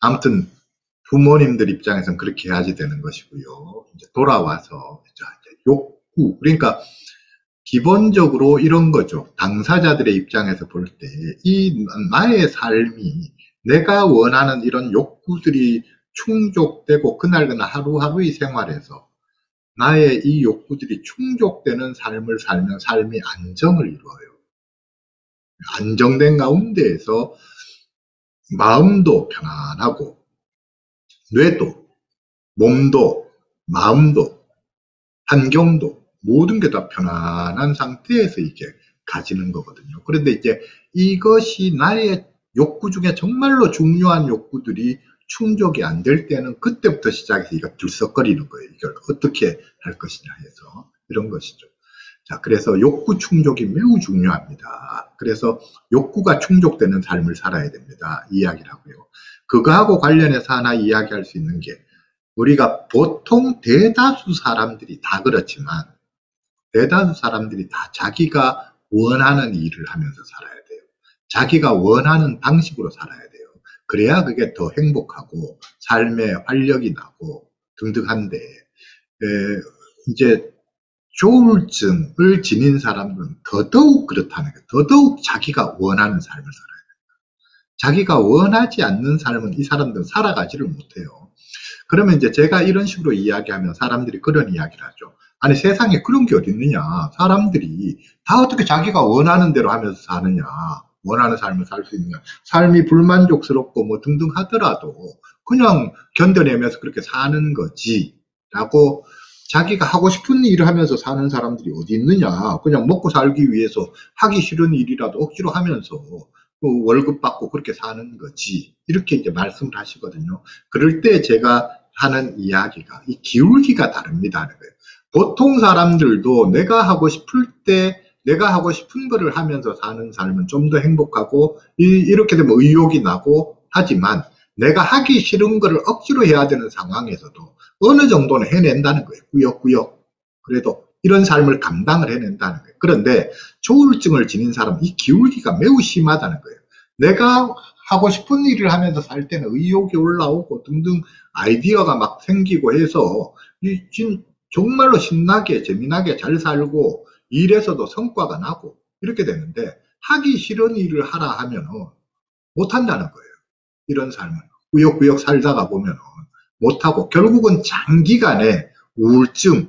아무튼 부모님들 입장에서는 그렇게 해야지 되는 것이고요. 이제 돌아와서 욕구 그러니까 기본적으로 이런 거죠. 당사자들의 입장에서 볼 때 이 나의 삶이 내가 원하는 이런 욕구들이 충족되고 그날그날 하루하루의 생활에서 나의 이 욕구들이 충족되는 삶을 살면 삶이 안정을 이루어요. 안정된 가운데에서 마음도 편안하고 뇌도 몸도 마음도 환경도 모든 게 다 편안한 상태에서 이게 가지는 거거든요. 그런데 이제 이것이 나의 욕구 중에 정말로 중요한 욕구들이 충족이 안 될 때는 그때부터 시작해서 이거 들썩거리는 거예요. 이걸 어떻게 할 것이냐 해서 이런 것이죠. 자, 그래서 욕구 충족이 매우 중요합니다. 그래서 욕구가 충족되는 삶을 살아야 됩니다. 이야기를 하고요. 그거하고 관련해서 하나 이야기할 수 있는 게 우리가 보통 대다수 사람들이 다 그렇지만 대다수 사람들이 다 자기가 원하는 일을 하면서 살아야 돼요. 자기가 원하는 방식으로 살아야 돼요. 그래야 그게 더 행복하고 삶에 활력이 나고 등등한데 에, 이제 조울증을 지닌 사람은 더더욱 그렇다는 거예요. 더더욱 자기가 원하는 삶을 살아야 됩니다. 자기가 원하지 않는 삶은 이 사람들은 살아가지를 못해요. 그러면 이제 제가 이런 식으로 이야기하면 사람들이 그런 이야기를 하죠. 아니 세상에 그런 게 어디 있느냐. 사람들이 다 어떻게 자기가 원하는 대로 하면서 사느냐. 원하는 삶을 살 수 있느냐. 삶이 불만족스럽고 뭐 등등 하더라도 그냥 견뎌내면서 그렇게 사는 거지. 라고 자기가 하고 싶은 일을 하면서 사는 사람들이 어디 있느냐. 그냥 먹고 살기 위해서 하기 싫은 일이라도 억지로 하면서 그 월급 받고 그렇게 사는 거지. 이렇게 이제 말씀을 하시거든요. 그럴 때 제가 하는 이야기가 이 기울기가 다릅니다 하는 거예요. 보통 사람들도 내가 하고 싶을 때 내가 하고 싶은 거를 하면서 사는 삶은 좀 더 행복하고 이, 렇게 되면 의욕이 나고 하지만 내가 하기 싫은 거를 억지로 해야 되는 상황에서도 어느 정도는 해낸다는 거예요. 꾸역꾸역. 그래도 이런 삶을 감당을 해낸다는 거예요. 그런데 조울증을 지닌 사람은 이 기울기가 매우 심하다는 거예요. 내가 하고 싶은 일을 하면서 살 때는 의욕이 올라오고 등등 아이디어가 막 생기고 해서 이 정말로 신나게 재미나게 잘 살고 일에서도 성과가 나고 이렇게 되는데 하기 싫은 일을 하라 하면 못한다는 거예요. 이런 삶은 꾸역꾸역 살다가 보면 못하고 결국은 장기간의 우울증에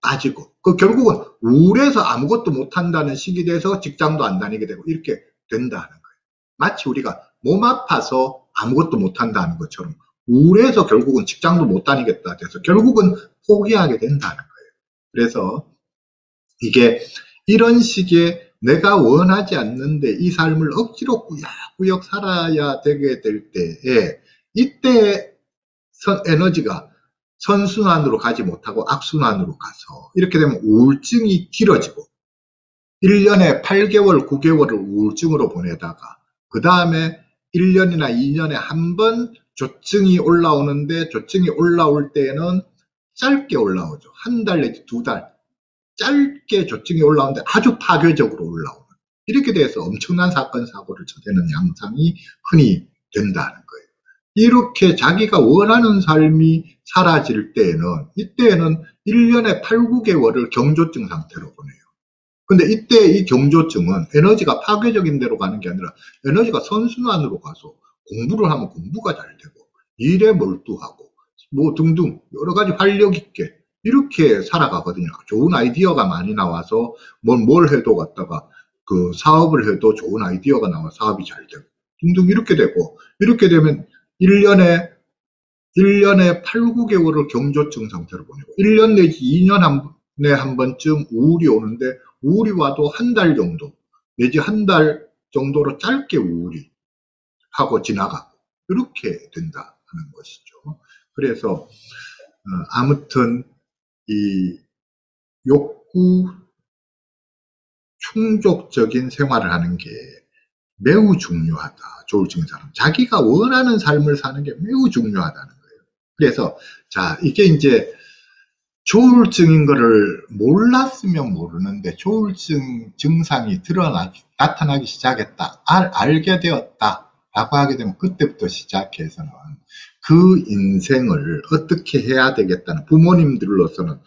빠지고 그 결국은 우울해서 아무것도 못한다는 시기 돼서 직장도 안 다니게 되고 이렇게 된다는 거예요. 마치 우리가 몸 아파서 아무것도 못한다는 것처럼 우울해서 결국은 직장도 못 다니겠다 돼서 결국은 포기하게 된다는 거예요. 그래서 이게 이런 식의 내가 원하지 않는데 이 삶을 억지로 꾸역꾸역 살아야 되게 될 때에 이때 선 에너지가 선순환으로 가지 못하고 악순환으로 가서 이렇게 되면 우울증이 길어지고 1년에 8개월, 9개월을 우울증으로 보내다가 그 다음에 1년이나 2년에 한 번 조증이 올라오는데 조증이 올라올 때에는 짧게 올라오죠. 한 달 내지 두 달. 짧게 조증이 올라오는데 아주 파괴적으로 올라오는. 이렇게 돼서 엄청난 사건, 사고를 초대는 양상이 흔히 된다는 거예요. 이렇게 자기가 원하는 삶이 사라질 때에는, 이때에는 1년에 8, 9개월을 경조증 상태로 보내요. 근데 이때 이 경조증은 에너지가 파괴적인 대로 가는 게 아니라 에너지가 선순환으로 가서 공부를 하면 공부가 잘 되고 일에 몰두하고 뭐 등등 여러 가지 활력 있게 이렇게 살아가거든요. 좋은 아이디어가 많이 나와서 뭘, 뭘 해도 갖다가 그 사업을 해도 좋은 아이디어가 나와 사업이 잘 되고 등등 이렇게 되고 이렇게 되면 1년에 1년에 8, 9개월을 경조증 상태로 보내고 1년 내지 2년 한 에 한 번쯤 우울이 오는데 우울이 와도 한 달 정도 내지 한 달 정도로 짧게 우울이 하고 지나가고 이렇게 된다 하는 것이죠. 그래서 어, 아무튼 이 욕구 충족적인 생활을 하는 게 매우 중요하다. 조울증인 사람. 자기가 원하는 삶을 사는 게 매우 중요하다는 거예요. 그래서 자 이게 이제 조울증인 거를 몰랐으면 모르는데 조울증 증상이 드러나 나타나기 시작했다. 알, 알게 되었다. 라고 하게 되면 그때부터 시작해서는 그 인생을 어떻게 해야 되겠다는 부모님들로서는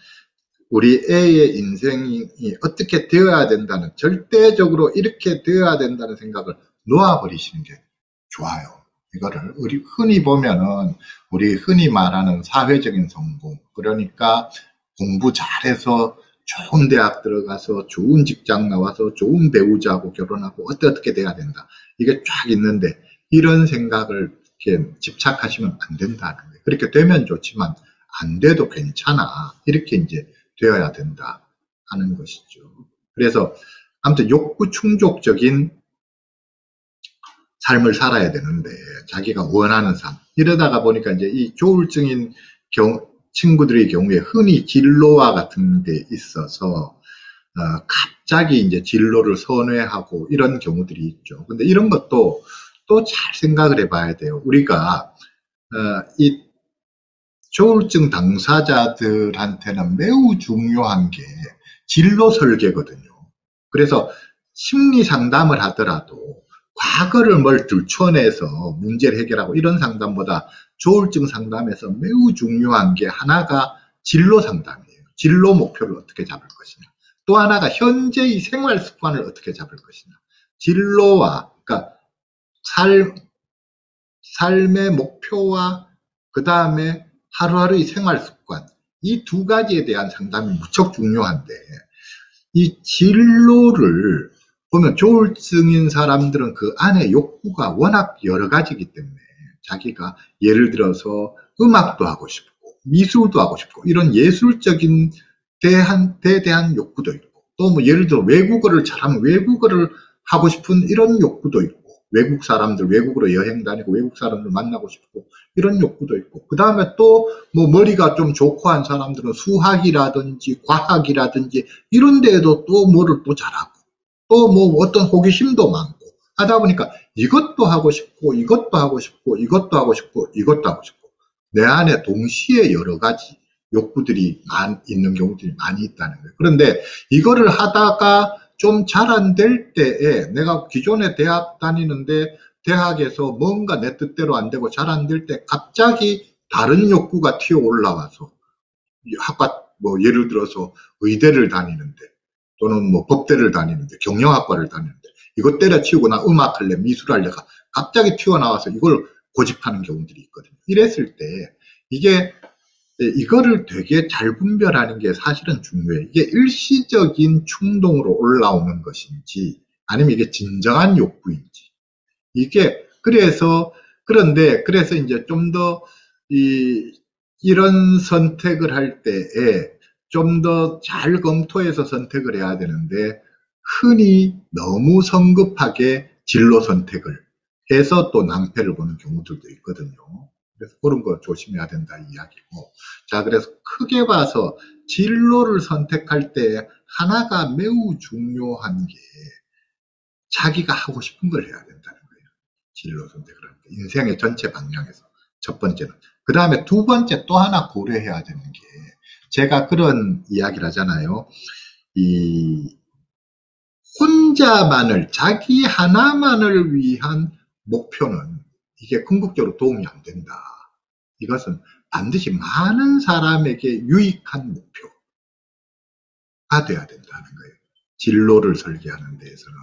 우리 애의 인생이 어떻게 되어야 된다는 절대적으로 이렇게 되어야 된다는 생각을 놓아버리시는 게 좋아요. 이거를 우리 흔히 보면은 우리 흔히 말하는 사회적인 성공 그러니까 공부 잘해서 좋은 대학 들어가서 좋은 직장 나와서 좋은 배우자하고 결혼하고 어떻게 돼야 된다. 이게 쫙 있는데 이런 생각을 이렇게 집착하시면 안 된다는 거예요. 그렇게 되면 좋지만 안 돼도 괜찮아. 이렇게 이제 되어야 된다 하는 것이죠. 그래서 아무튼 욕구 충족적인 삶을 살아야 되는데 자기가 원하는 삶 이러다가 보니까 이제 이 조울증인 경, 친구들의 경우에 흔히 진로와 같은 데 있어서 어, 갑자기 이제 진로를 선회하고 이런 경우들이 있죠. 근데 이런 것도 또 잘 생각을 해봐야 돼요. 우리가 어, 이 조울증 당사자들한테는 매우 중요한 게 진로 설계거든요. 그래서 심리 상담을 하더라도 과거를 뭘 들춰내서 문제를 해결하고 이런 상담보다 조울증 상담에서 매우 중요한 게 하나가 진로 상담이에요. 진로 목표를 어떻게 잡을 것이냐. 또 하나가 현재의 생활 습관을 어떻게 잡을 것이냐. 진로와 그러니까 삶, 삶의 목표와 그 다음에 하루하루의 생활 습관 이 두 가지에 대한 상담이 무척 중요한데 이 진로를 보면 조울증인 사람들은 그 안에 욕구가 워낙 여러 가지이기 때문에 자기가 예를 들어서 음악도 하고 싶고 미술도 하고 싶고 이런 예술적인 대한, 데 대한 욕구도 있고 또 뭐 예를 들어 외국어를 잘하면 외국어를 하고 싶은 이런 욕구도 있고 외국 사람들 외국으로 여행 다니고 외국 사람들 만나고 싶고 이런 욕구도 있고 그 다음에 또 뭐 머리가 좀 좋고 한 사람들은 수학이라든지 과학이라든지 이런 데에도 또 뭐를 또 잘하고 또 뭐 어떤 호기심도 많고 하다 보니까 이것도 하고 싶고 이것도 하고 싶고 이것도 하고 싶고 이것도 하고 싶고 내 안에 동시에 여러 가지 욕구들이 많, 있는 경우들이 많이 있다는 거예요. 그런데 이거를 하다가 좀 잘 안 될 때에 내가 기존에 대학 다니는데 대학에서 뭔가 내 뜻대로 안 되고 잘 안 될 때 갑자기 다른 욕구가 튀어 올라와서 학과 뭐 예를 들어서 의대를 다니는데 또는 뭐 법대를 다니는데 경영학과를 다니는데 이것 때려치우고 나 음악할래 미술할래가 갑자기 튀어나와서 이걸 고집하는 경우들이 있거든요. 이랬을 때 이게 이거를 되게 잘 분별하는 게 사실은 중요해요. 이게 일시적인 충동으로 올라오는 것인지 아니면 이게 진정한 욕구인지 이게 그래서 그런데 그래서 이제 좀 더 이 이런 선택을 할 때에 좀 더 잘 검토해서 선택을 해야 되는데 흔히 너무 성급하게 진로 선택을 해서 또 낭패를 보는 경우들도 있거든요. 그래서 그런 거 조심해야 된다 이야기고. 자, 그래서 크게 봐서 진로를 선택할 때 하나가 매우 중요한 게 자기가 하고 싶은 걸 해야 된다는 거예요. 진로 선택을 할 때. 인생의 전체 방향에서. 첫 번째는. 그 다음에 두 번째 또 하나 고려해야 되는 게 제가 그런 이야기를 하잖아요. 이 혼자만을 자기 하나만을 위한 목표는 이게 궁극적으로 도움이 안 된다. 이것은 반드시 많은 사람에게 유익한 목표가 돼야 된다는 거예요. 진로를 설계하는 데에서는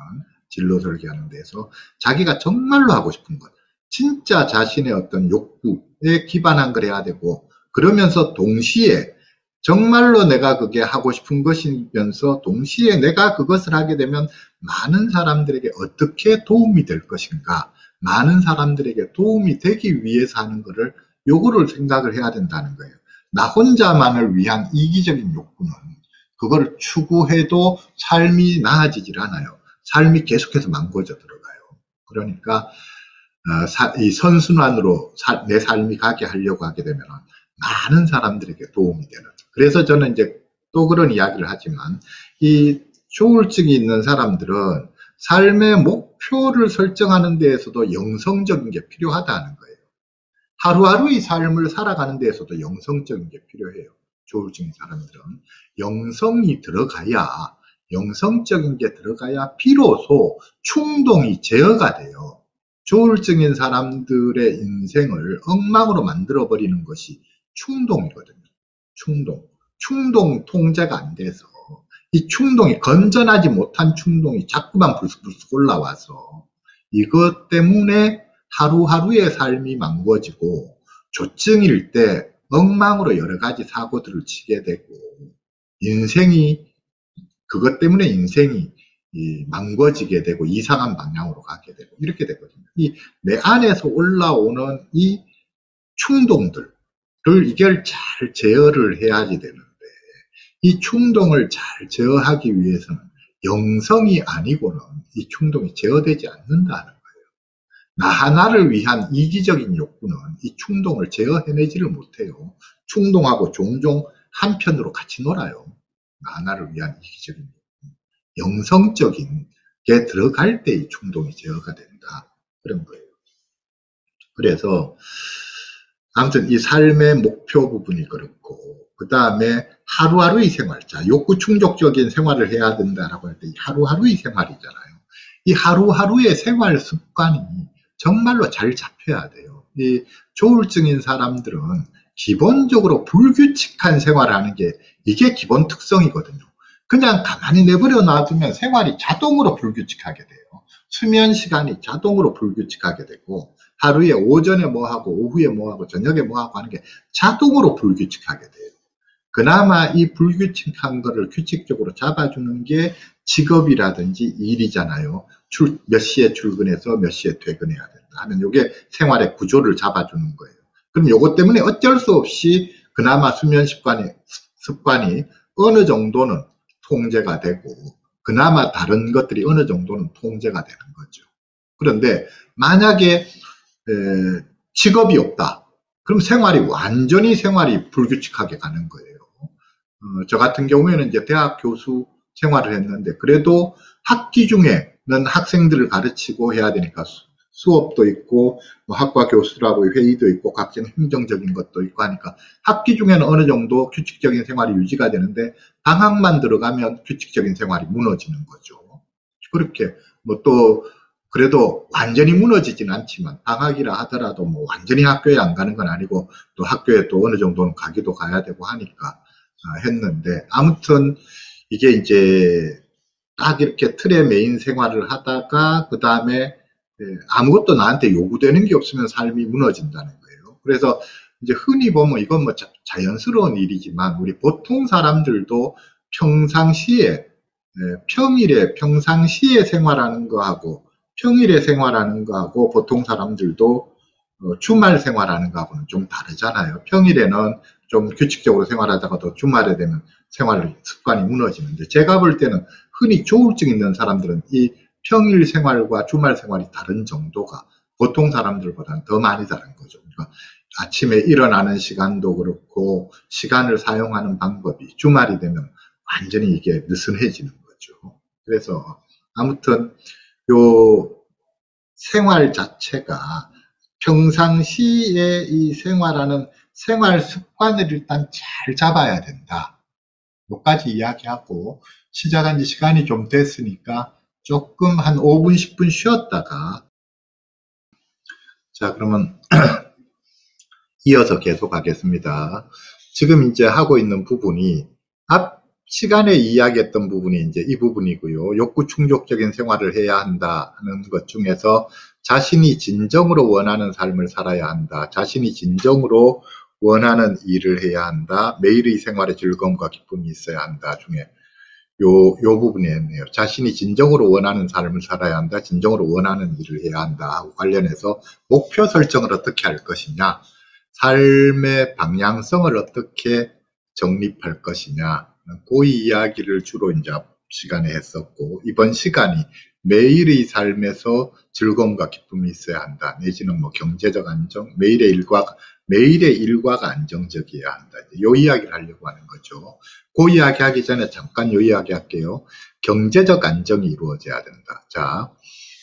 진로 설계하는 데서 자기가 정말로 하고 싶은 것 진짜 자신의 어떤 욕구에 기반한 걸 해야 되고 그러면서 동시에 정말로 내가 그게 하고 싶은 것이면서 동시에 내가 그것을 하게 되면 많은 사람들에게 어떻게 도움이 될 것인가 많은 사람들에게 도움이 되기 위해서 하는 것을 요거를 생각을 해야 된다는 거예요. 나 혼자만을 위한 이기적인 욕구는 그걸 추구해도 삶이 나아지질 않아요. 삶이 계속해서 망고져 들어가요. 그러니까 어, 사, 이 선순환으로 사, 내 삶이 가게 하려고 하게 되면 많은 사람들에게 도움이 되는 그래서 저는 이제 또 그런 이야기를 하지만 이 조울증이 있는 사람들은 삶의 목표를 설정하는 데에서도 영성적인 게 필요하다는 거예요. 하루하루의 삶을 살아가는 데에서도 영성적인 게 필요해요. 조울증인 사람들은 영성이 들어가야 영성적인 게 들어가야 비로소 충동이 제어가 돼요. 조울증인 사람들의 인생을 엉망으로 만들어 버리는 것이 충동이거든요. 충동. 충동 통제가 안 돼서 이 충동이 건전하지 못한 충동이 자꾸만 불쑥불쑥 올라와서 이것 때문에 하루하루의 삶이 망가지고 조증일 때 엉망으로 여러 가지 사고들을 치게 되고 인생이 그것 때문에 인생이 망가지게 되고 이상한 방향으로 가게 되고 이렇게 되거든요. 이 내 안에서 올라오는 이 충동들을 이걸 잘 제어를 해야지 되는데 이 충동을 잘 제어하기 위해서는 영성이 아니고는 이 충동이 제어되지 않는다는 거예요. 나 하나를 위한 이기적인 욕구는 이 충동을 제어해내지를 못해요. 충동하고 종종 한편으로 같이 놀아요. 나 하나를 위한 이기적인 욕구. 영성적인 게 들어갈 때 이 충동이 제어가 된다. 그런 거예요. 그래서 아무튼 이 삶의 목표 부분이 그렇고 그 다음에 하루하루의 생활, 자 욕구 충족적인 생활을 해야 된다라고 할때 하루하루의 생활이잖아요. 이 하루하루의 생활 습관이 정말로 잘 잡혀야 돼요. 이 조울증인 사람들은 기본적으로 불규칙한 생활하는 게 이게 기본 특성이거든요. 그냥 가만히 내버려 놔두면 생활이 자동으로 불규칙하게 돼요. 수면 시간이 자동으로 불규칙하게 되고 하루에 오전에 뭐 하고 오후에 뭐 하고 저녁에 뭐 하고 하는 게 자동으로 불규칙하게 돼요. 그나마 이 불규칙한 거를 규칙적으로 잡아주는 게 직업이라든지 일이잖아요. 출, 몇 시에 출근해서 몇 시에 퇴근해야 된다 하면 이게 생활의 구조를 잡아주는 거예요. 그럼 요것 때문에 어쩔 수 없이 그나마 수면 습관이, 습관이 어느 정도는 통제가 되고 그나마 다른 것들이 어느 정도는 통제가 되는 거죠. 그런데 만약에 에, 직업이 없다. 그럼 생활이 완전히 생활이 불규칙하게 가는 거예요. 어, 저 같은 경우에는 이제 대학 교수 생활을 했는데 그래도 학기 중에는 학생들을 가르치고 해야 되니까 수, 업도 있고 뭐 학과 교수라고 회의도 있고 각종 행정적인 것도 있고 하니까 학기 중에는 어느 정도 규칙적인 생활이 유지가 되는데 방학만 들어가면 규칙적인 생활이 무너지는 거죠. 그렇게 뭐또 그래도 완전히 무너지진 않지만 방학이라 하더라도 뭐 완전히 학교에 안 가는 건 아니고 또 학교에 또 어느 정도는 가기도 가야 되고 하니까 아, 했는데 아무튼 이게 이제 딱 이렇게 틀의 메인 생활을 하다가 그 다음에 예, 아무것도 나한테 요구되는 게 없으면 삶이 무너진다는 거예요. 그래서 이제 흔히 보면 이건 뭐 자, 연스러운 일이지만 우리 보통 사람들도 평상시에 예, 평일에 평상시에 생활하는 거하고 평일에 생활하는 거하고 보통 사람들도 어, 주말 생활하는 거하고는 좀 다르잖아요. 평일에는 좀 규칙적으로 생활하다가도 주말에 되면 생활 습관이 무너지는데 제가 볼 때는 흔히 조울증 있는 사람들은 이 평일 생활과 주말 생활이 다른 정도가 보통 사람들보다는 더 많이 다른 거죠. 그러니까 아침에 일어나는 시간도 그렇고 시간을 사용하는 방법이 주말이 되면 완전히 이게 느슨해지는 거죠. 그래서 아무튼 요 생활 자체가 평상시에 이 생활하는 생활 습관을 일단 잘 잡아야 된다. 여기까지 이야기하고 시작한 지 시간이 좀 됐으니까 조금 한 5분, 10분 쉬었다가 자 그러면 이어서 계속 하겠습니다. 지금 이제 하고 있는 부분이 앞 시간에 이야기했던 부분이 이제 이 부분이고요. 욕구 충족적인 생활을 해야 한다 하는 것 중에서 자신이 진정으로 원하는 삶을 살아야 한다. 자신이 진정으로 원하는 일을 해야 한다. 매일의 생활에 즐거움과 기쁨이 있어야 한다 중에 요, 요 부분이 있네요. 자신이 진정으로 원하는 삶을 살아야 한다. 진정으로 원하는 일을 해야 한다. 관련해서 목표 설정을 어떻게 할 것이냐. 삶의 방향성을 어떻게 정립할 것이냐. 그 이야기를 주로 이제 시간에 했었고, 이번 시간이 매일의 삶에서 즐거움과 기쁨이 있어야 한다. 내지는 뭐 경제적 안정, 매일의 일과 매일의 일과가 안정적이어야 한다. 요 이야기를 하려고 하는 거죠. 그 이야기 하기 전에 잠깐 요 이야기 할게요. 경제적 안정이 이루어져야 된다. 자,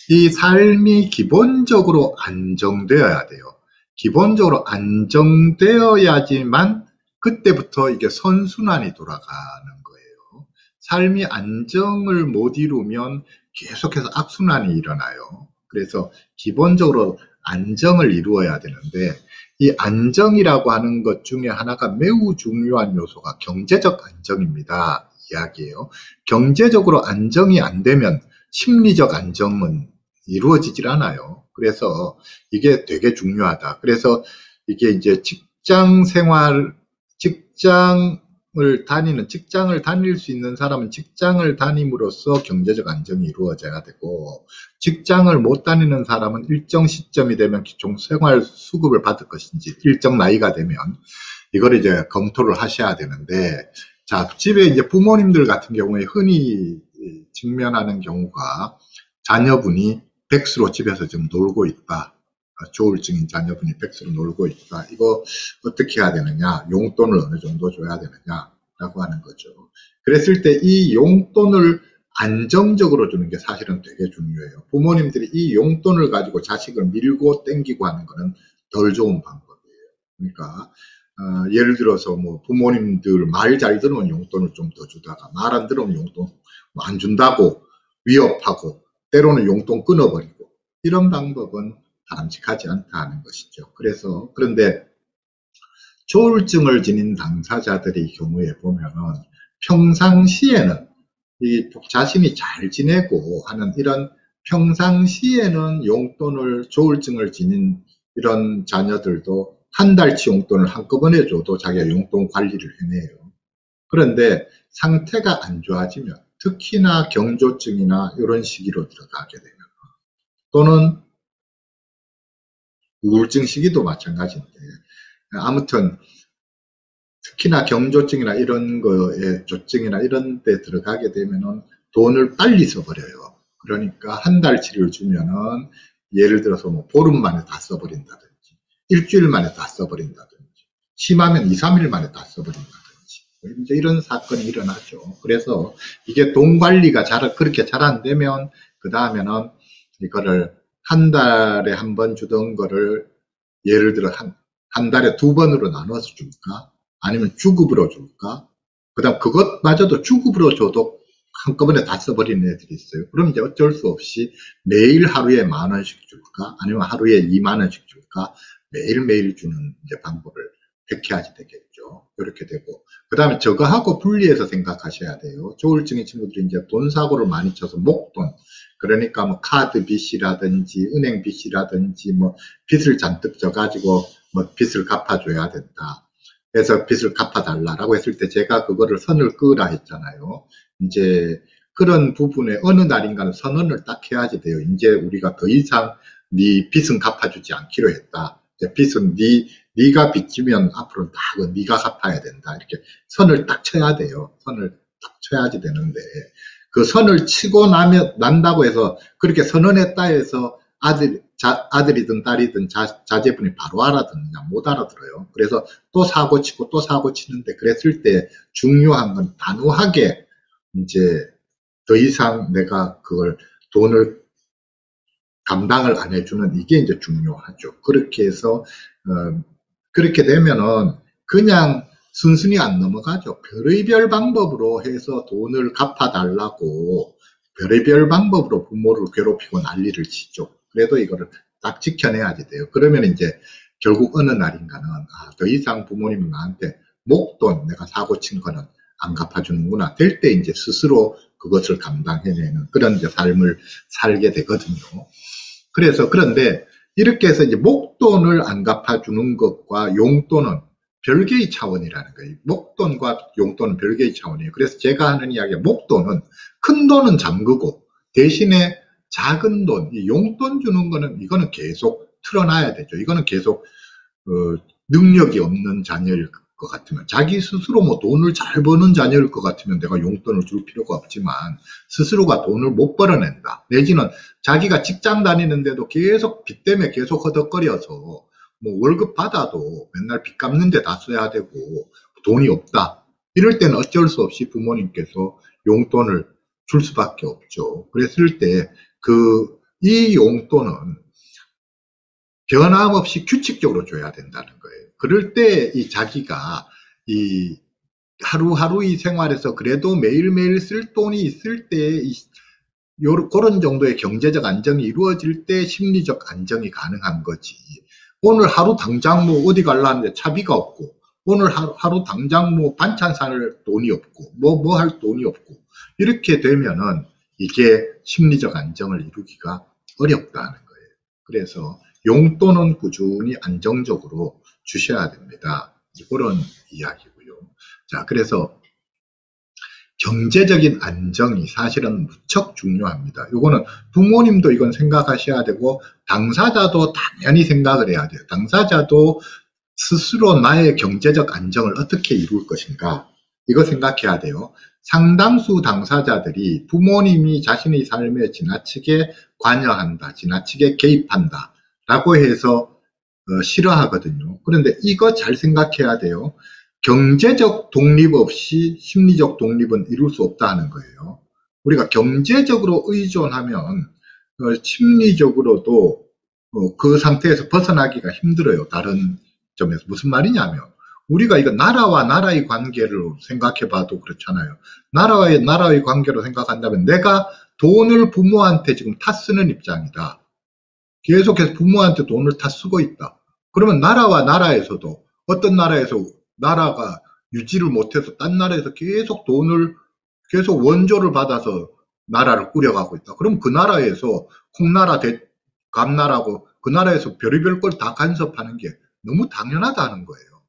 이 삶이 기본적으로 안정되어야 돼요. 기본적으로 안정되어야지만 그때부터 이게 선순환이 돌아가는 거예요. 삶이 안정을 못 이루면 계속해서 악순환이 일어나요. 그래서 기본적으로 안정을 이루어야 되는데 이 안정이라고 하는 것 중에 하나가 매우 중요한 요소가 경제적 안정입니다. 이야기예요. 경제적으로 안정이 안 되면 심리적 안정은 이루어지질 않아요. 그래서 이게 되게 중요하다. 그래서 이게 이제 직장 생활, 직장을 다니는, 직장을 다닐 수 있는 사람은 직장을 다님으로써 경제적 안정이 이루어져야 되고, 직장을 못 다니는 사람은 일정 시점이 되면 기총 생활 수급을 받을 것인지, 일정 나이가 되면, 이걸 이제 검토를 하셔야 되는데, 자, 집에 이제 부모님들 같은 경우에 흔히 직면하는 경우가 자녀분이 백수로 집에서 좀 놀고 있다. 조울증인 자녀분이 백수로 놀고 있다. 이거 어떻게 해야 되느냐? 용돈을 어느 정도 줘야 되느냐? 라고 하는 거죠. 그랬을 때 이 용돈을 안정적으로 주는 게 사실은 되게 중요해요. 부모님들이 이 용돈을 가지고 자식을 밀고 땡기고 하는 거는 덜 좋은 방법이에요. 그러니까 어, 예를 들어서 뭐 부모님들 말 잘 들으면 용돈을 좀 더 주다가 말 안 들으면 용돈 안 준다고 위협하고 때로는 용돈 끊어버리고 이런 방법은 바람직하지 않다 하는 것이죠. 그래서 그런데 조울증을 지닌 당사자들의 경우에 보면은 평상시에는 이 자신이 잘 지내고 하는 이런 평상시에는 용돈을 조울증을 지닌 이런 자녀들도 한 달치 용돈을 한꺼번에 줘도 자기가 용돈 관리를 해내요. 그런데 상태가 안 좋아지면 특히나 경조증이나 이런 시기로 들어가게 되면 또는 우울증 시기도 마찬가지인데 아무튼 특히나 경조증이나 이런 거에 조증이나 이런 데 들어가게 되면은 돈을 빨리 써버려요. 그러니까 한 달치를 주면은 예를 들어서 뭐 보름 만에 다 써버린다든지 일주일 만에 다 써버린다든지 심하면 2, 3일 만에 다 써버린다든지 이제 이런 사건이 일어나죠. 그래서 이게 돈 관리가 잘, 그렇게 잘 안 되면, 그 다음에는 이거를 한 달에 한 번 주던 거를 예를 들어 한, 한 달에 두 번으로 나눠서 줄까? 아니면 주급으로 줄까? 그 다음 그것마저도 주급으로 줘도 한꺼번에 다 써버리는 애들이 있어요. 그럼 이제 어쩔 수 없이 매일 하루에 만 원씩 줄까? 아니면 하루에 2만 원씩 줄까? 매일매일 주는 이제 방법을 백해야지 되겠죠. 이렇게 되고. 그 다음에 저거하고 분리해서 생각하셔야 돼요. 조울증인 친구들이 이제 돈 사고를 많이 쳐서 목돈. 그러니까 뭐 카드 빚이라든지 은행 빚이라든지 뭐 빚을 잔뜩 져가지고 뭐 빚을 갚아줘야 된다. 그래서 빚을 갚아달라라고 했을 때 제가 그거를 선을 끄라 했잖아요. 이제 그런 부분에 어느 날인가는 선언을 딱 해야지 돼요. 이제 우리가 더 이상 네 빚은 갚아주지 않기로 했다. 빚은 네 네가 빚지면 앞으로 다그 네가 갚아야 된다. 이렇게 선을 딱 쳐야 돼요. 선을 딱 쳐야지 되는데 그 선을 치고 나면 난다고 해서 그렇게 선언했다 해서 아들 자, 아들이든 딸이든 자, 자제분이 바로 알아듣느냐 못 알아들어요. 그래서 또 사고 치고 또 사고 치는데 그랬을 때 중요한 건 단호하게 이제 더 이상 내가 그걸 돈을 감당을 안 해주는 이게 이제 중요하죠. 그렇게 해서 어, 그렇게 되면은 그냥 순순히 안 넘어가죠. 별의별 방법으로 해서 돈을 갚아달라고 별의별 방법으로 부모를 괴롭히고 난리를 치죠. 그래도 이거를 딱 지켜내야지 돼요. 그러면 이제 결국 어느 날인가는 아, 더 이상 부모님이 나한테 목돈 내가 사고 친 거는 안 갚아주는구나 될 때 이제 스스로 그것을 감당해내는 그런 이제 삶을 살게 되거든요. 그래서 그런데 이렇게 해서 이제 목돈을 안 갚아주는 것과 용돈은 별개의 차원이라는 거예요. 목돈과 용돈은 별개의 차원이에요. 그래서 제가 하는 이야기가 목돈은 큰 돈은 잠그고 대신에 작은 돈, 용돈 주는 거는 이거는 계속 틀어놔야 되죠. 이거는 계속 어, 능력이 없는 자녀일 것 같으면 자기 스스로 뭐 돈을 잘 버는 자녀일 것 같으면 내가 용돈을 줄 필요가 없지만 스스로가 돈을 못 벌어낸다. 내지는 자기가 직장 다니는데도 계속 빚 때문에 계속 허덕거려서 뭐 월급 받아도 맨날 빚 갚는데 다 써야 되고 돈이 없다. 이럴 때는 어쩔 수 없이 부모님께서 용돈을 줄 수밖에 없죠. 그랬을 때 그 이 용돈은 변함없이 규칙적으로 줘야 된다는 거예요. 그럴 때 이 자기가 이 하루하루 이 생활에서 그래도 매일매일 쓸 돈이 있을 때 요, 그런 정도의 경제적 안정이 이루어질 때 심리적 안정이 가능한 거지. 오늘 하루 당장 뭐 어디 갈라는데 차비가 없고 오늘 하루, 당장 뭐 반찬 살 돈이 없고 뭐 뭐 할 돈이 없고 이렇게 되면은 이게 심리적 안정을 이루기가 어렵다는 거예요. 그래서 용돈은 꾸준히 안정적으로 주셔야 됩니다. 그런 이야기고요. 자, 그래서 경제적인 안정이 사실은 무척 중요합니다. 이거는 부모님도 이건 생각하셔야 되고 당사자도 당연히 생각을 해야 돼요. 당사자도 스스로 나의 경제적 안정을 어떻게 이룰 것인가 이거 생각해야 돼요. 상당수 당사자들이 부모님이 자신의 삶에 지나치게 관여한다, 지나치게 개입한다 라고 해서 어, 싫어하거든요. 그런데 이거 잘 생각해야 돼요. 경제적 독립 없이 심리적 독립은 이룰 수 없다는 거예요. 우리가 경제적으로 의존하면 어, 심리적으로도 어, 그 상태에서 벗어나기가 힘들어요. 다른 점에서 무슨 말이냐면 우리가 이거 나라와 나라의 관계를 생각해 봐도 그렇잖아요. 나라와의 나라의 관계로 생각한다면 내가 돈을 부모한테 지금 타 쓰는 입장이다. 계속해서 부모한테 돈을 타 쓰고 있다. 그러면 나라와 나라에서도 어떤 나라에서 나라가 유지를 못해서 딴 나라에서 계속 돈을 계속 원조를 받아서 나라를 꾸려가고 있다. 그럼 그 나라에서 콩나라 대, 감나라고 그 나라에서 별의별 걸 다 간섭하는 게 너무 당연하다는 거예요.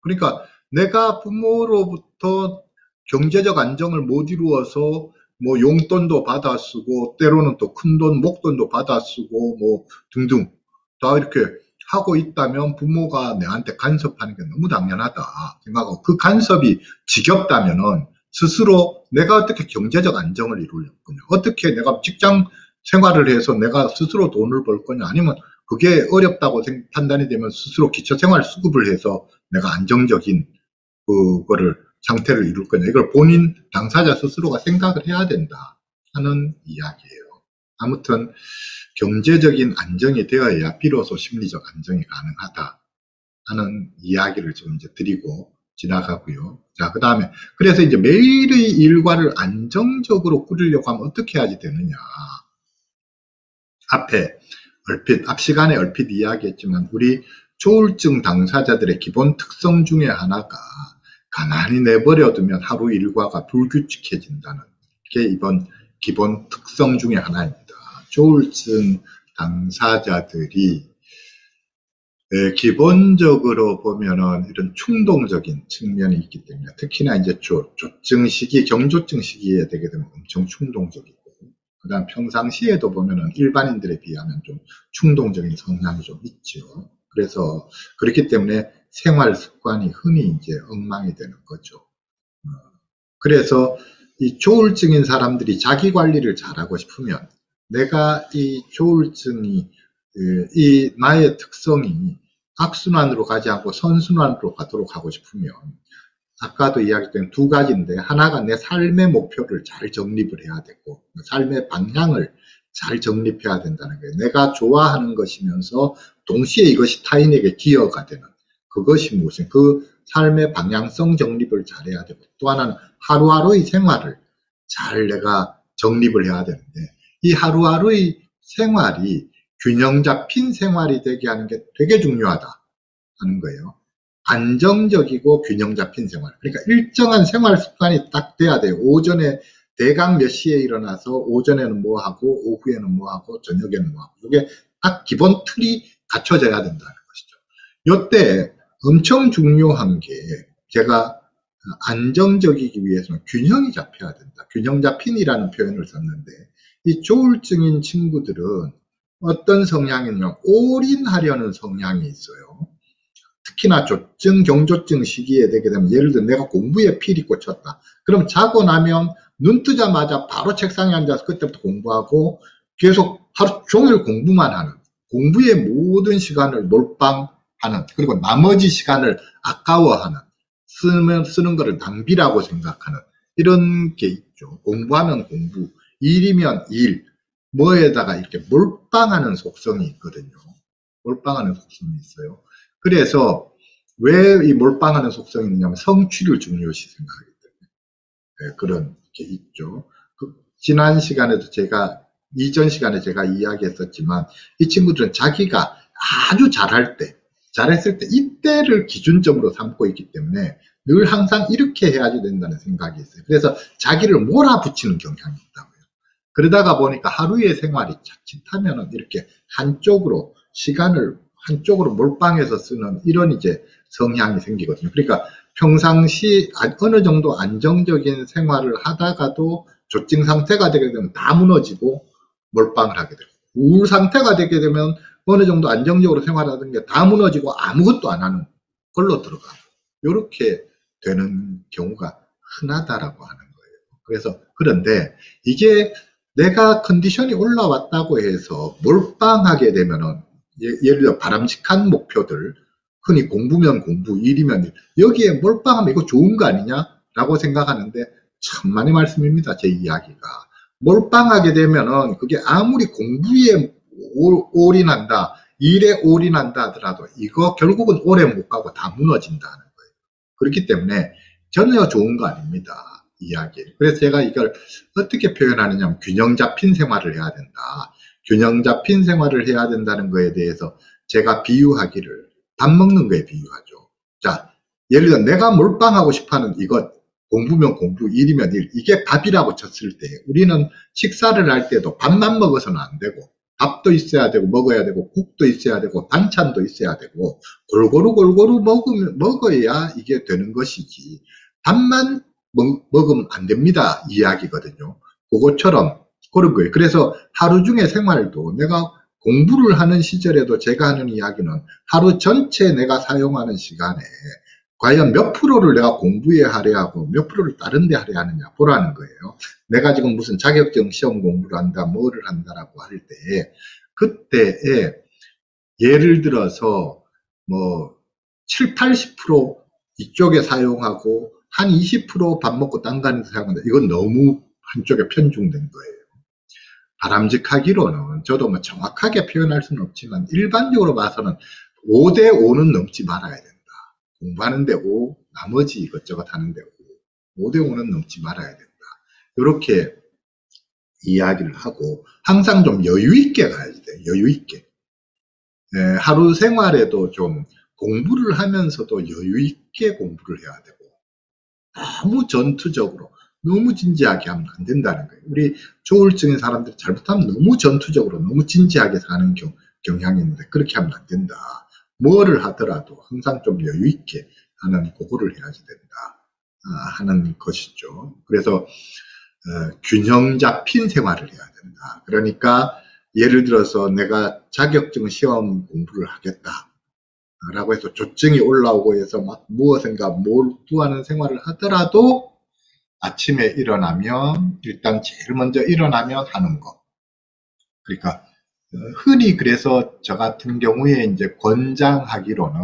그러니까 내가 부모로부터 경제적 안정을 못 이루어서 뭐 용돈도 받아 쓰고 때로는 또 큰 돈 목돈도 받아 쓰고 뭐 등등 다 이렇게 하고 있다면 부모가 내한테 간섭하는 게 너무 당연하다. 생각하고 그 간섭이 지겹다면은 스스로 내가 어떻게 경제적 안정을 이룰 거냐? 어떻게 내가 직장 생활을 해서 내가 스스로 돈을 벌 거냐? 아니면 그게 어렵다고 판단이 되면 스스로 기초생활 수급을 해서 내가 안정적인 그거를 상태를 이룰 거냐? 이걸 본인 당사자 스스로가 생각을 해야 된다 하는 이야기예요. 아무튼 경제적인 안정이 되어야 비로소 심리적 안정이 가능하다 하는 이야기를 좀 이제 드리고 지나가고요. 자, 그 다음에 그래서 이제 매일의 일과를 안정적으로 꾸리려고 하면 어떻게 해야지 되느냐. 앞에 얼핏 앞 시간에 얼핏 이야기했지만 우리 조울증 당사자들의 기본 특성 중에 하나가 가만히 내버려두면 하루 일과가 불규칙해진다는 게 이번 기본 특성 중에 하나입니다. 조울증 당사자들이 기본적으로 보면은 이런 충동적인 측면이 있기 때문에 특히나 이제 조, 조증 시기, 경조증 시기에 되게 되면 엄청 충동적이고 그 다음 평상시에도 보면은 일반인들에 비하면 좀 충동적인 성향이 좀 있죠. 그래서 그렇기 때문에 생활 습관이 흔히 이제 엉망이 되는 거죠. 어, 그래서 이 조울증인 사람들이 자기 관리를 잘하고 싶으면 내가 이 조울증이 이 나의 특성이 악순환으로 가지 않고 선순환으로 가도록 하고 싶으면 아까도 이야기했던 두 가지인데 하나가 내 삶의 목표를 잘 정립을 해야 되고 삶의 방향을 잘 정립해야 된다는 거예요. 내가 좋아하는 것이면서 동시에 이것이 타인에게 기여가 되는 그것이 무엇인 그 삶의 방향성 정립을 잘해야 되고 또 하나는 하루하루의 생활을 잘 내가 정립을 해야 되는데 이 하루하루의 생활이 균형 잡힌 생활이 되게 하는 게 되게 중요하다 하는 거예요. 안정적이고 균형 잡힌 생활. 그러니까 일정한 생활 습관이 딱 돼야 돼요. 오전에 대강 몇 시에 일어나서 오전에는 뭐 하고 오후에는 뭐 하고 저녁에는 뭐 하고 이게 딱 기본 틀이 갖춰져야 된다는 것이죠. 이때 엄청 중요한 게 제가 안정적이기 위해서는 균형이 잡혀야 된다. 균형 잡힌이라는 표현을 썼는데 이 조울증인 친구들은 어떤 성향이냐 올인하려는 성향이 있어요. 특히나 조증, 경조증 시기에 되게 되면 예를 들어 내가 공부에 필이 꽂혔다. 그럼 자고 나면 눈 뜨자마자 바로 책상에 앉아서 그때부터 공부하고 계속 하루 종일 공부만 하는 공부의 모든 시간을 몰빵 하는 그리고 나머지 시간을 아까워하는 쓰면 쓰는 것을 낭비라고 생각하는 이런 게 있죠. 공부하면 공부, 일이면 일, 뭐에다가 이렇게 몰빵하는 속성이 있거든요. 몰빵하는 속성이 있어요. 그래서 왜 이 몰빵하는 속성이 있냐면 성취를 중요시 생각하기 때문에 네, 그런 게 있죠. 그 지난 시간에도 제가 이전 시간에 제가 이야기했었지만 이 친구들은 자기가 아주 잘할 때 잘했을 때 이때를 기준점으로 삼고 있기 때문에 늘 항상 이렇게 해야지 된다는 생각이 있어요. 그래서 자기를 몰아붙이는 경향이 있다고요. 그러다가 보니까 하루의 생활이 자칫하면은 이렇게 한쪽으로 시간을 한쪽으로 몰빵해서 쓰는 이런 이제 성향이 생기거든요. 그러니까 평상시 어느 정도 안정적인 생활을 하다가도 조증 상태가 되게 되면 다 무너지고 몰빵을 하게 되고 우울 상태가 되게 되면 어느 정도 안정적으로 생활하던 게 다 무너지고 아무것도 안 하는 걸로 들어가고 이렇게 되는 경우가 흔하다라고 하는 거예요. 그래서 그런데 이게 내가 컨디션이 올라왔다고 해서 몰빵하게 되면은 예, 를 들어 바람직한 목표들 흔히 공부면 공부, 일이면 일 여기에 몰빵하면 이거 좋은 거 아니냐라고 생각하는데 천만의 말씀입니다. 제 이야기가 몰빵하게 되면은 그게 아무리 공부에 올인한다, 일에 올인한다 하더라도 이거 결국은 오래 못 가고 다 무너진다는 거예요. 그렇기 때문에 전혀 좋은 거 아닙니다. 이야기. 그래서 제가 이걸 어떻게 표현하느냐 면 균형 잡힌 생활을 해야 된다. 균형 잡힌 생활을 해야 된다는 거에 대해서 제가 비유하기를 밥 먹는 거에 비유하죠. 자, 예를 들어 내가 몰빵하고 싶어하는 이것 공부면 공부, 일이면 일 이게 밥이라고 쳤을 때 우리는 식사를 할 때도 밥만 먹어서는 안 되고 밥도 있어야 되고 먹어야 되고 국도 있어야 되고 반찬도 있어야 되고 골고루 골고루 먹으면 먹어야 이게 되는 것이지 밥만 먹, 먹으면 안 됩니다. 이야기거든요. 그것처럼 그런 거예요. 그래서 하루 중에 생활도 내가 공부를 하는 시절에도 제가 하는 이야기는 하루 전체 내가 사용하는 시간에 과연 몇 프로를 내가 공부에 하려 하고 몇 프로를 다른 데 하려 하느냐 보라는 거예요. 내가 지금 무슨 자격증 시험 공부를 한다, 뭐를 한다라고 할 때, 그때에 예를 들어서 뭐 7, 80% 이쪽에 사용하고 한 20%밥 먹고 딴 가는 데 사용한다. 이건 너무 한쪽에 편중된 거예요. 바람직하기로는 저도 뭐 정확하게 표현할 수는 없지만 일반적으로 봐서는 5대 5는 넘지 말아야 된다. 공부하는데 5, 나머지 이것저것 하는데 5, 5대 5는 넘지 말아야 된다. 이렇게 이야기를 하고 항상 좀 여유 있게 가야지 돼. 여유 있게. 네, 하루 생활에도 좀 공부를 하면서도 여유 있게 공부를 해야 되고 너무 전투적으로 너무 진지하게 하면 안 된다는 거예요. 우리 조울증인 사람들이 잘못하면 너무 전투적으로 너무 진지하게 사는 경, 경향이 있는데 그렇게 하면 안 된다. 뭐를 하더라도 항상 좀 여유 있게 하는 그거를 해야지 된다 아, 하는 것이죠. 그래서 어, 균형 잡힌 생활을 해야 된다. 그러니까 예를 들어서 내가 자격증 시험 공부를 하겠다. 라고 해서 조증이 올라오고 해서 막 무엇인가 몰두하는 생활을 하더라도 아침에 일어나면 일단 제일 먼저 일어나면 하는 것. 그러니까 흔히 그래서 저 같은 경우에 이제 권장하기로는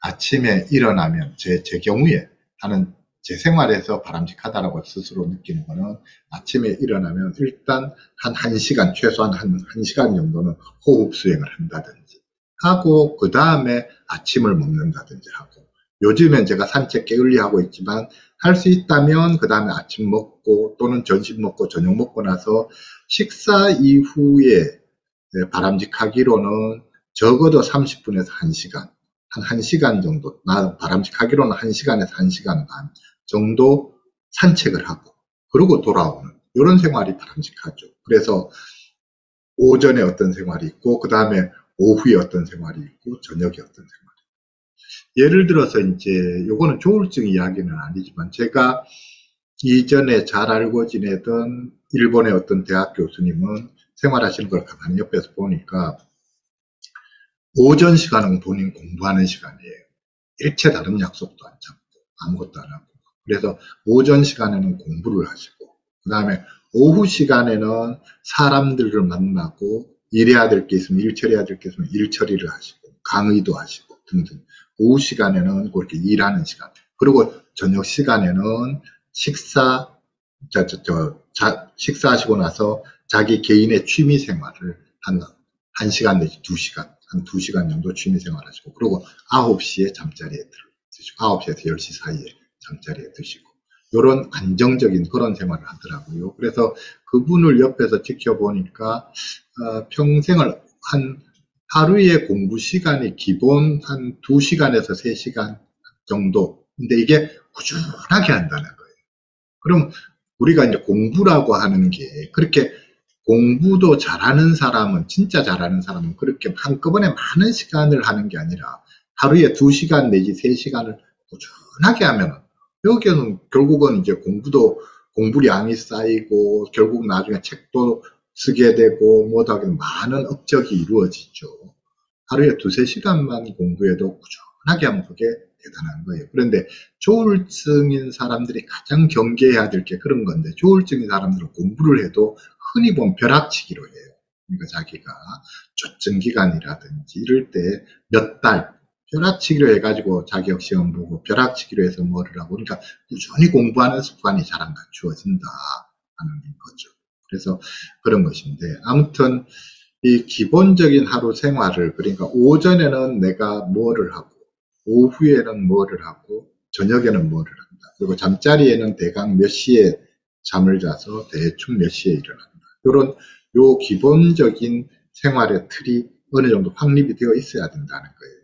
아침에 일어나면 제, 제 경우에 하는 제 생활에서 바람직하다라고 스스로 느끼는 거는 아침에 일어나면 일단 한 1시간, 최소한 한 1시간 정도는 호흡 수행을 한다든지 하고 그 다음에 아침을 먹는다든지 하고 요즘엔 제가 산책 게을리 하고 있지만 할 수 있다면 그 다음에 아침 먹고 또는 점심 먹고 저녁 먹고 나서 식사 이후에 네, 바람직하기로는 적어도 30분에서 1시간, 한 1시간 정도, 나 바람직하기로는 1시간에서 1시간 반 정도 산책을 하고, 그러고 돌아오는 이런 생활이 바람직하죠. 그래서 오전에 어떤 생활이 있고, 그 다음에 오후에 어떤 생활이 있고, 저녁에 어떤 생활이 있고. 예를 들어서 이제 요거는 조울증 이야기는 아니지만 제가 이전에 잘 알고 지내던 일본의 어떤 대학 교수님은 생활하시는 걸 가만히 옆에서 보니까 오전 시간은 본인 공부하는 시간이에요. 일체 다른 약속도 안 잡고 아무것도 안 하고 그래서 오전 시간에는 공부를 하시고 그 다음에 오후 시간에는 사람들을 만나고 일해야 될 게 있으면 일 처리해야 될 게 있으면 일 처리를 하시고 강의도 하시고 등등. 오후 시간에는 그렇게 일하는 시간. 그리고 저녁 시간에는 식사, 저, 저, 저, 자, 식사하시고 나서 자기 개인의 취미 생활을 한, 한 시간 내지 두 시간, 한 두 시간 정도 취미 생활 하시고, 그리고 9시에 잠자리에 드시고, 9시에서 10시 사이에 잠자리에 드시고, 이런 안정적인 그런 생활을 하더라고요. 그래서 그분을 옆에서 지켜보니까 어, 평생을 한 하루에 공부 시간이 기본 한 2시간에서 3시간 정도. 근데 이게 꾸준하게 한다는 거예요. 그럼 우리가 이제 공부라고 하는 게 그렇게 공부도 잘하는 사람은 진짜 잘하는 사람은 그렇게 한꺼번에 많은 시간을 하는 게 아니라 하루에 2시간 내지 3시간을 꾸준하게 하면 여기에는 결국은 이제 공부도 공부량이 쌓이고 결국 나중에 책도 쓰게 되고 뭐다 하게 많은 업적이 이루어지죠. 하루에 두세 시간만 공부해도 꾸준하게 하면 그게 대단한 거예요. 그런데 조울증인 사람들이 가장 경계해야 될 게 그런 건데 조울증인 사람들은 공부를 해도 흔히 보면 벼락치기로 해요. 그러니까 자기가 조증 기간이라든지 이럴 때 몇 달, 벼락치기로 해가지고 자격 시험 보고 벼락치기로 해서 뭐를 하고 그러니까 꾸준히 공부하는 습관이 잘 안 갖추어진다 하는 거죠. 그래서 그런 것인데 아무튼 이 기본적인 하루 생활을 그러니까 오전에는 내가 뭐를 하고 오후에는 뭐를 하고 저녁에는 뭐를 한다. 그리고 잠자리에는 대강 몇 시에 잠을 자서 대충 몇 시에 일어난다. 이런 요 기본적인 생활의 틀이 어느 정도 확립이 되어 있어야 된다는 거예요.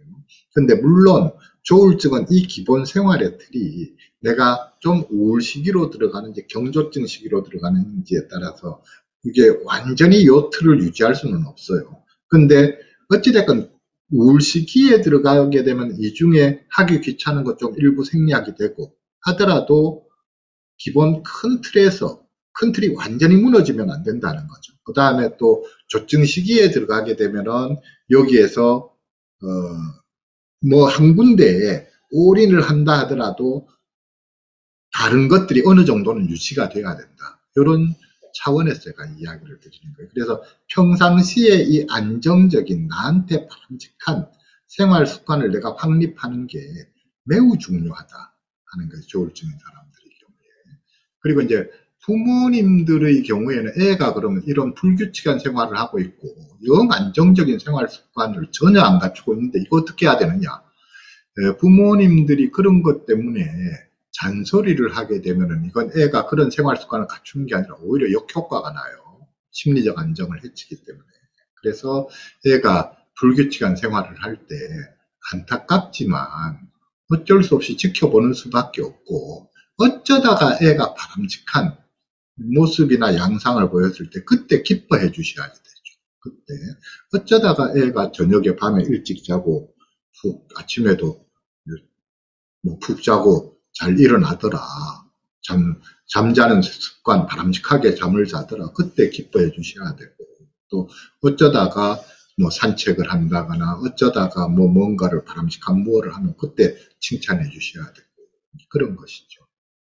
근데 물론 조울증은 이 기본 생활의 틀이 내가 좀 우울 시기로 들어가는지 경조증 시기로 들어가는지에 따라서 이게 완전히 요 틀을 유지할 수는 없어요. 근데 어찌됐건 우울 시기에 들어가게 되면 이 중에 하기 귀찮은 것 좀 일부 생략이 되고 하더라도 기본 큰 틀에서 큰 틀이 완전히 무너지면 안 된다는 거죠. 그 다음에 또 조증 시기에 들어가게 되면은 여기에서 어 뭐 한 군데에 올인을 한다 하더라도 다른 것들이 어느 정도는 유지가 돼야 된다. 이런 차원에서 제가 이야기를 드리는 거예요. 그래서 평상시에 이 안정적인 나한테 바람직한 생활 습관을 내가 확립하는 게 매우 중요하다 하는 것이 조울증인 사람들의 경우에. 그리고 이제 부모님들의 경우에는 애가 그러면 이런 불규칙한 생활을 하고 있고 영 안정적인 생활 습관을 전혀 안 갖추고 있는데 이거 어떻게 해야 되느냐? 부모님들이 그런 것 때문에 잔소리를 하게 되면은 이건 애가 그런 생활 습관을 갖추는 게 아니라 오히려 역효과가 나요. 심리적 안정을 해치기 때문에. 그래서 애가 불규칙한 생활을 할 때 안타깝지만 어쩔 수 없이 지켜보는 수밖에 없고 어쩌다가 애가 바람직한 모습이나 양상을 보였을 때 그때 기뻐해 주셔야 되죠. 그때 어쩌다가 애가 저녁에 밤에 일찍 자고 푹 아침에도 뭐푹 자고 잘 일어나더라. 잠, 잠자는 습관 바람직하게 잠을 자더라. 그때 기뻐해 주셔야 되고 또 어쩌다가 뭐 산책을 한다거나 어쩌다가 뭐 뭔가를 바람직한 무엇을 하면 그때 칭찬해 주셔야 되고 그런 것이죠.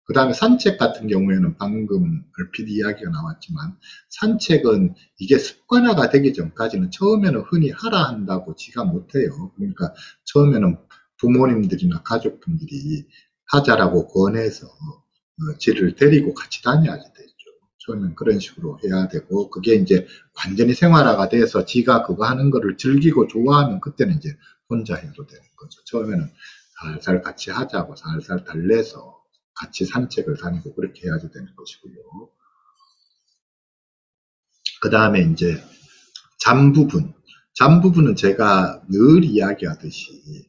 그 다음에 산책 같은 경우에는 방금 얼핏 이야기가 나왔지만 산책은 이게 습관화가 되기 전까지는 처음에는 흔히 하라 한다고 지가 못해요. 그러니까 처음에는 부모님들이나 가족분들이 하자라고 권해서 어, 지를 데리고 같이 다녀야 되죠. 처음엔 그런 식으로 해야 되고 그게 이제 완전히 생활화가 돼서 지가 그거 하는 거를 즐기고 좋아하면 그때는 이제 혼자 해도 되는 거죠. 처음에는 살살 같이 하자고 살살 달래서 같이 산책을 다니고 그렇게 해야지 되는 것이고요. 그 다음에 이제 잠 부분. 잠 부분은 제가 늘 이야기하듯이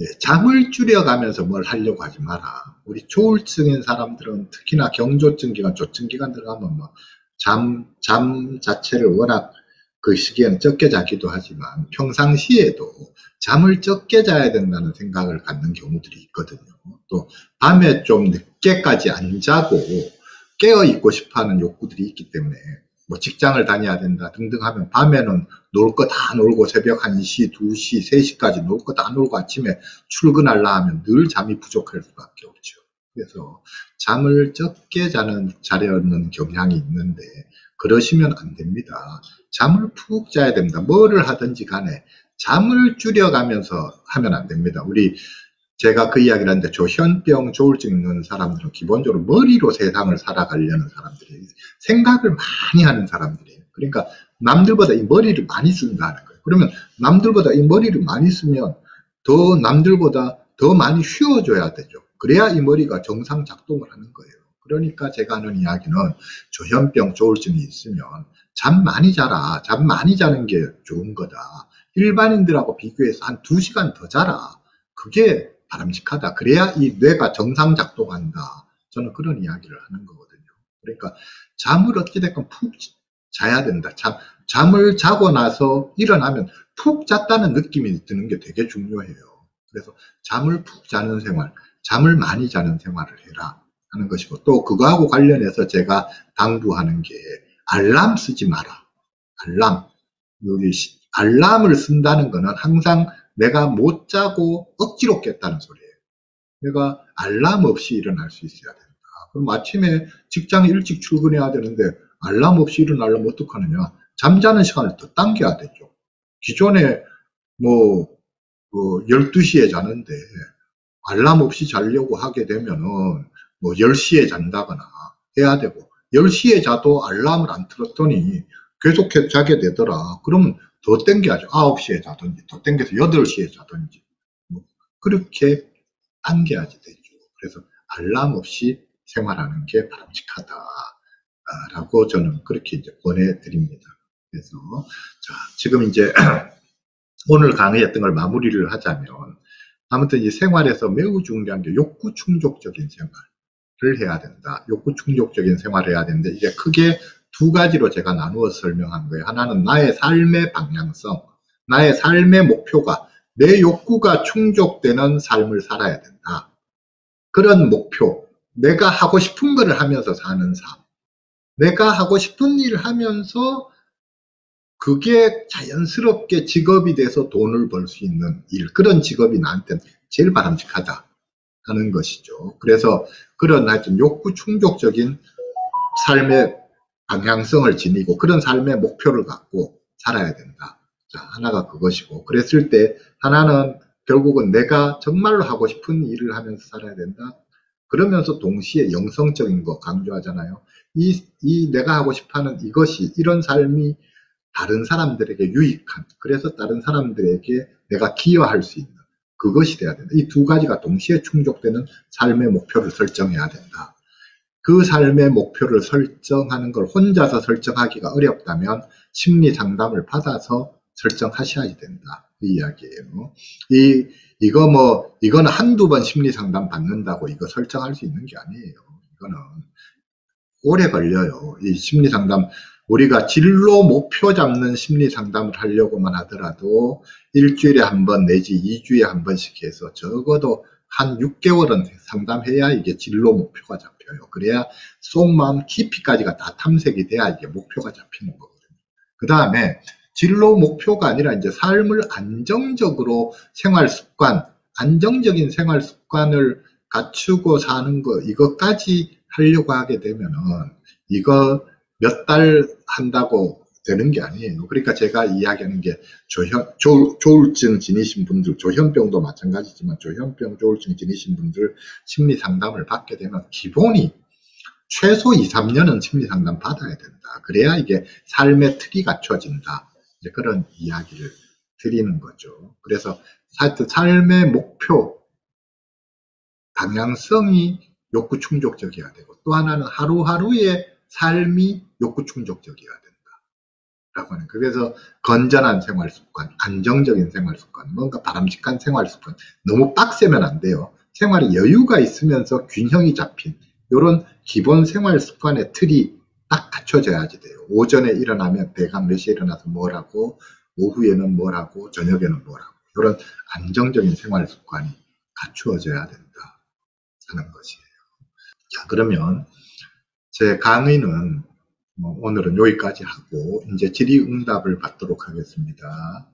예, 잠을 줄여가면서 뭘 하려고 하지 마라. 우리 조울증인 사람들은 특히나 경조증 기간, 조증 기간 들어가면 뭐 잠, 잠 자체를 워낙 그 시기에는 적게 자기도 하지만 평상시에도 잠을 적게 자야 된다는 생각을 갖는 경우들이 있거든요. 또 밤에 좀 늦게까지 안 자고 깨어 있고 싶어 하는 욕구들이 있기 때문에 뭐 직장을 다녀야 된다 등등 하면 밤에는 놀 거 다 놀고 새벽 1시, 2시, 3시까지 놀 거 다 놀고 아침에 출근하려 하면 늘 잠이 부족할 수밖에 없죠. 그래서 잠을 적게 자는 자려는 경향이 있는데 그러시면 안 됩니다. 잠을 푹 자야 됩니다. 뭐를 하든지 간에 잠을 줄여가면서 하면 안 됩니다. 우리 제가 그 이야기를 하는데 조현병 조울증 있는 사람들은 기본적으로 머리로 세상을 살아가려는 사람들이에요. 생각을 많이 하는 사람들이에요. 그러니까 남들보다 이 머리를 많이 쓴다는 거예요. 그러면 남들보다 이 머리를 많이 쓰면 더 남들보다 더 많이 쉬어줘야 되죠. 그래야 이 머리가 정상 작동을 하는 거예요. 그러니까 제가 하는 이야기는 조현병 조울증이 있으면 잠 많이 자라. 잠 많이 자는 게 좋은 거다. 일반인들하고 비교해서 한 2시간 더 자라. 그게 바람직하다. 그래야 이 뇌가 정상 작동한다. 저는 그런 이야기를 하는 거거든요. 그러니까 잠을 어찌됐건 푹 자야 된다. 잠, 잠을 자고 나서 일어나면 푹 잤다는 느낌이 드는 게 되게 중요해요. 그래서 잠을 푹 자는 생활, 잠을 많이 자는 생활을 해라 하는 것이고 또 그거하고 관련해서 제가 당부하는 게 알람 쓰지 마라. 알람. 여기 알람을 쓴다는 거는 항상 내가 못 자고 억지로 깼다는 소리예요. 내가 알람 없이 일어날 수 있어야 된다. 그럼 아침에 직장 일찍 출근해야 되는데 알람 없이 일어나려면 어떡하느냐. 잠자는 시간을 더 당겨야 되죠. 기존에 뭐, 뭐 12시에 자는데 알람 없이 자려고 하게 되면은 뭐 10시에 잔다거나 해야 되고 10시에 자도 알람을 안 틀었더니 계속 자게 되더라. 그러면 더 땡겨야죠. 9시에 자든지, 더 땡겨서 8시에 자든지. 뭐 그렇게 당겨야지 되죠. 그래서 알람 없이 생활하는 게 바람직하다. 라고 저는 그렇게 이제 권해드립니다. 그래서, 자, 지금 이제 오늘 강의했던 걸 마무리를 하자면, 아무튼 이 생활에서 매우 중요한 게 욕구 충족적인 생활을 해야 된다. 욕구 충족적인 생활을 해야 되는데, 이게 크게 두 가지로 제가 나누어 설명한 거예요. 하나는 나의 삶의 방향성, 나의 삶의 목표가 내 욕구가 충족되는 삶을 살아야 된다. 그런 목표, 내가 하고 싶은 것을 하면서 사는 삶, 내가 하고 싶은 일을 하면서 그게 자연스럽게 직업이 돼서 돈을 벌 수 있는 일, 그런 직업이 나한테는 제일 바람직하다 하는 것이죠. 그래서 그런 하여튼 욕구 충족적인 삶의 방향성을 지니고 그런 삶의 목표를 갖고 살아야 된다. 자, 하나가 그것이고 그랬을 때 하나는 결국은 내가 정말로 하고 싶은 일을 하면서 살아야 된다. 그러면서 동시에 영성적인 거 강조하잖아요. 이, 이 내가 하고 싶어 하는 이것이 이런 삶이 다른 사람들에게 유익한 그래서 다른 사람들에게 내가 기여할 수 있는 그것이 돼야 된다. 이 두 가지가 동시에 충족되는 삶의 목표를 설정해야 된다. 그 삶의 목표를 설정하는 걸 혼자서 설정하기가 어렵다면 심리 상담을 받아서 설정하셔야 된다. 그 이야기예요. 이, 이거 뭐, 이거는 한두 번 심리 상담 받는다고 이거 설정할 수 있는 게 아니에요. 이거는 오래 걸려요. 이 심리 상담, 우리가 진로 목표 잡는 심리 상담을 하려고만 하더라도 일주일에 한 번 내지 2주에 한 번씩 해서 적어도 한 6개월은 상담해야 이게 진로 목표가 잡혀요. 그래야 속마음 깊이까지가 다 탐색이 돼야 이게 목표가 잡히는 거거든요. 그 다음에 진로 목표가 아니라 이제 삶을 안정적으로 생활 습관, 안정적인 생활 습관을 갖추고 사는 거, 이것까지 하려고 하게 되면은 이거 몇 달 한다고 되는 게 아니에요. 그러니까 제가 이야기하는 게 조현, 조, 조울증 지니신 분들, 조현병도 마찬가지지만 조현병, 조울증 지니신 분들 심리 상담을 받게 되면 기본이 최소 2, 3년은 심리 상담 받아야 된다. 그래야 이게 삶의 틀이 갖춰진다. 이제 그런 이야기를 드리는 거죠. 그래서 하여튼 삶의 목표, 방향성이 욕구 충족적이어야 되고 또 하나는 하루하루의 삶이 욕구 충족적이어야 된다. 라고 하는 그래서 건전한 생활 습관, 안정적인 생활 습관, 뭔가 바람직한 생활 습관, 너무 빡세면 안 돼요. 생활에 여유가 있으면서 균형이 잡힌 이런 기본 생활 습관의 틀이 딱 갖춰져야지 돼요. 오전에 일어나면 대강 몇 시에 일어나서 뭘 하고 오후에는 뭘 하고 저녁에는 뭘 하고 이런 안정적인 생활 습관이 갖추어져야 된다 하는 것이에요. 자 그러면 제 강의는 뭐 오늘은 여기까지 하고 이제 질의응답을 받도록 하겠습니다.